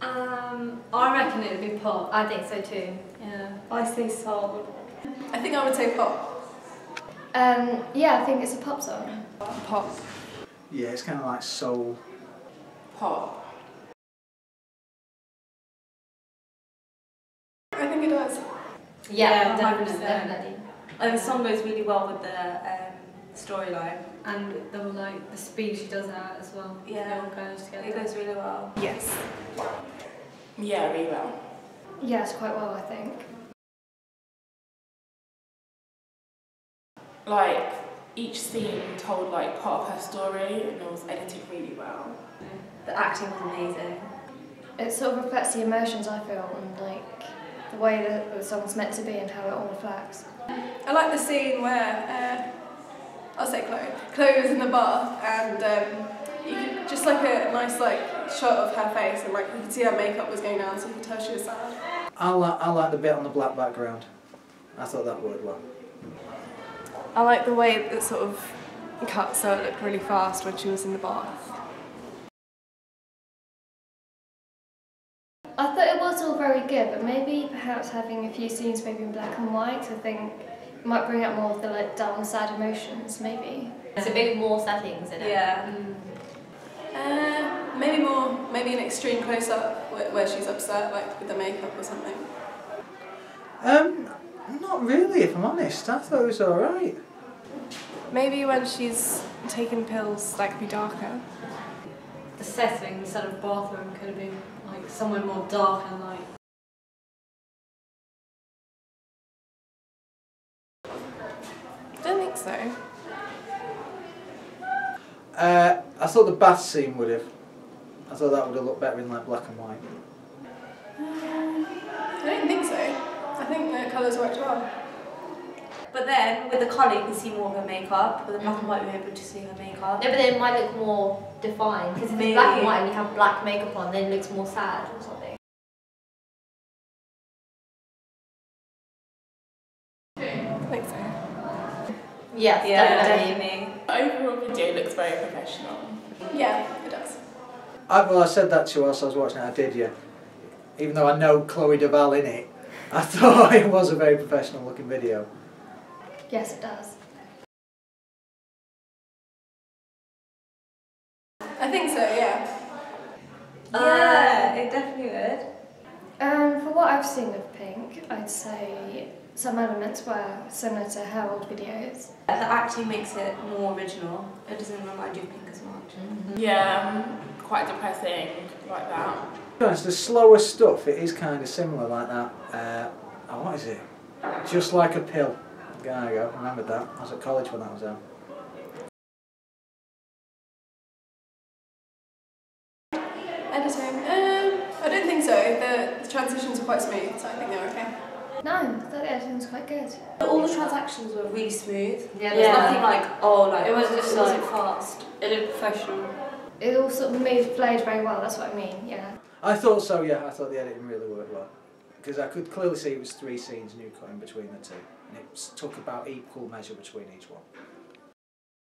Um, I reckon it would be pop. I think so too. Yeah. I say soul. I think I would say pop. Um, yeah, I think it's a pop song. Pop. Yeah, it's kind of like soul. Pop. I think it does. Yeah, definitely. definitely. definitely. And the song goes really well with the um, storyline. And the like the speed she does that as well. Yeah. It all goes together. It goes really well. Yes. Yeah, really well. Yes, quite well, I think. Like each scene told like part of her story and it was edited really well. The acting was amazing. It sort of reflects the emotions I feel and like the way that the song's meant to be and how it all reflects. I like the scene where uh, I'll say Chloe. Chloe was in the bath and um, you could just like a nice like shot of her face and like you could see her makeup was going down, so you could tell she was sad. I like, I like the bit on the black background. I thought that worked well. I like the way it sort of cut so it looked really fast when she was in the bath. I thought it was all very good, but maybe perhaps having a few scenes maybe in black and white, I think might bring out more of the like dull and sad emotions, maybe. There's a bit more settings in it. Yeah. Uh, maybe more, maybe an extreme close up where, where she's upset, like with the makeup or something. Um, not really, if I'm honest. I thought it was alright. Maybe when she's taking pills, like could be darker. The setting instead of bathroom could have been like somewhere more dark and like think so. Uh, I thought the bath scene would have. I thought that would have looked better in like black and white. I don't think so. I think the colours worked well. But then with the colour you can see more of her makeup. With the black and white we were able to see her makeup. No, but then it might look more defined because if it's black and white and you have black makeup on, then it looks more sad or something. Yes, Yeah, definitely. definitely. Overall video looks very professional. Yeah, it does. I, well, I said that to you whilst I was watching it. I did, yeah. Even though I know Chloe Duvall in it, I thought it was a very professional looking video. Yes, it does. I think so, yeah. Yeah, it definitely would. Um, for what I've seen of Pink, I'd say some elements were similar to her old videos. The acting makes it more original. It doesn't remind you of Pink as much. Yeah, um, quite depressing like that. To the slower stuff, it is kind of similar like that. Uh, oh, what is it? Just like a pill. There you go, remembered that. I was at college when that was out. Editing. Um, I don't think so. The, the transitions are quite smooth, so I think they're okay. No, I thought the editing was quite good. All the transactions were really smooth. Yeah, There's yeah. nothing like, oh, like, It wasn't just it wasn't like- fast. it looked professional. It all sort of moved, played very well, that's what I mean, yeah. I thought so, yeah. I thought the editing really worked well. Because I could clearly see it was three scenes new cut in between the two. And it took about equal measure between each one.